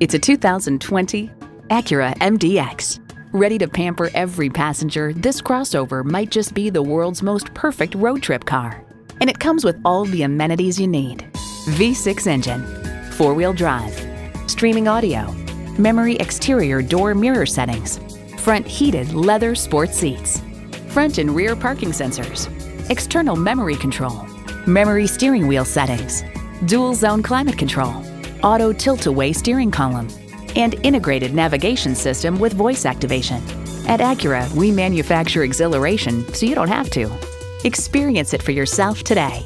It's a 2020 Acura MDX. Ready to pamper every passenger, this crossover might just be the world's most perfect road trip car. And it comes with all the amenities you need. V6 engine, four-wheel drive, streaming audio, memory exterior door mirror settings, front heated leather sports seats, front and rear parking sensors, external memory control, memory steering wheel settings, dual zone climate control, auto tilt-away steering column, and integrated navigation system with voice activation. At Acura, we manufacture exhilaration so you don't have to. Experience it for yourself today.